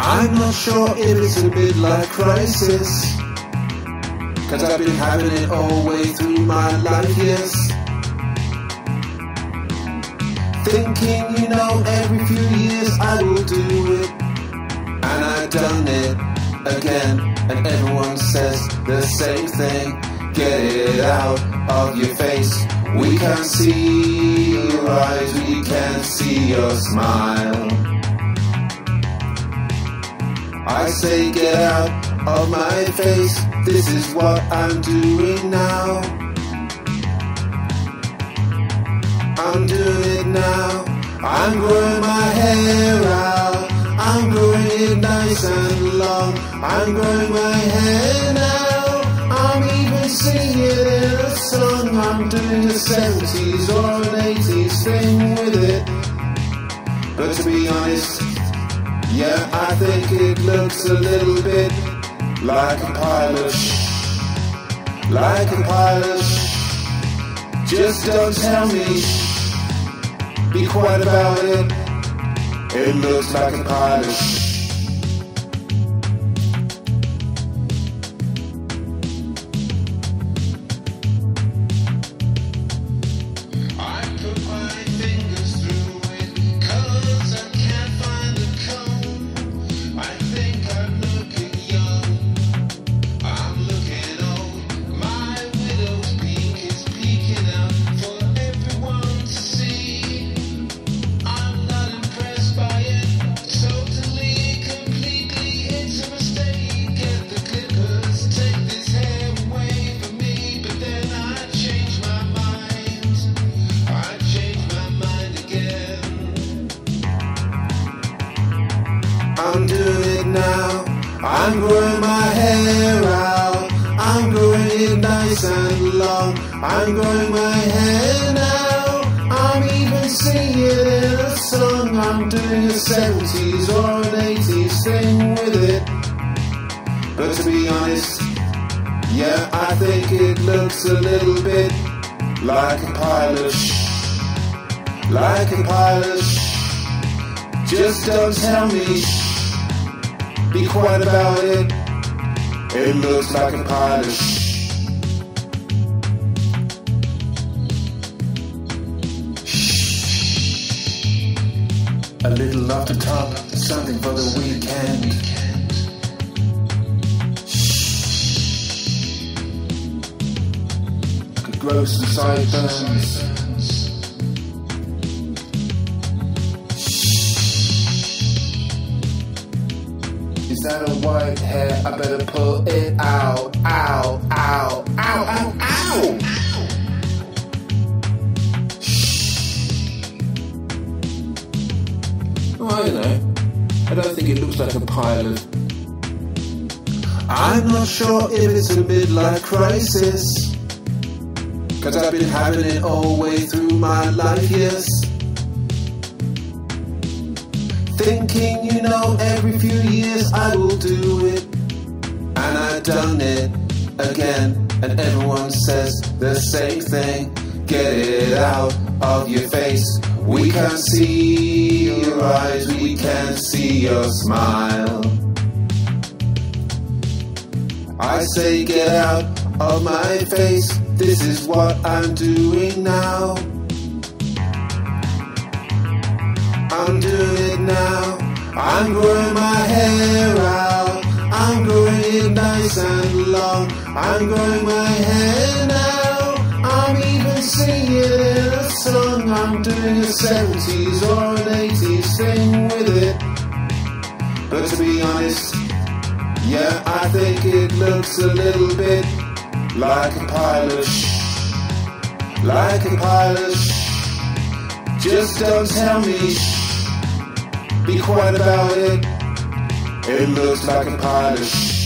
I'm not sure if it's a midlife crisis. Cause I've been having it all way through my life, yes. Thinking, you know, every few years I will do it. And I've done it again. And everyone says the same thing. Get it out of your face. We can't see your eyes, we can't see your smile. I say get out of my face, this is what I'm doing now. I'm doing it now. I'm growing my hair out. I'm growing it nice and long. I'm growing my hair now. I'm even singing in a song. I'm doing a 70s or an 80s thing with it. But to be honest, yeah, I think it looks a little bit like a pile of shh. Like a pile of shh. Just don't tell me shh. Be quiet about it. It looks like a pile of shh. I'm growing my hair out. I'm growing it nice and long. I'm growing my hair now. I'm even singing in a song. I'm doing a 70s or an 80s thing with it. But to be honest, yeah, I think it looks a little bit like a pile of shh. Like a pile of shh. Just don't tell me. Be quiet about it. It looks like a pile of shh. Shh. A little off the top, something for the weekend. Grow some sideburns. Is that a white hair? I better pull it out. Ow, ow, ow, ow, ow! I don't know. I don't think it looks like a pile of. I'm not sure if it's a midlife crisis. Cause I've been having it all way through my life, yes. Thinking, you know, I will do it. And I've done it again. And everyone says the same thing. Get it out of your face. We can't see your eyes, we can't see your smile. I say, get out of my face. This is what I'm doing now. I'm doing it now. I'm growing my hair out. I'm growing it nice and long. I'm growing my hair now. I'm even singing in a song. I'm doing a 70s or an 80s thing with it. But to be honest, yeah, I think it looks a little bit like a pile of shh. Like a pile of shh. Just don't tell me shh. Be quiet about it. It looks like a pile of shh.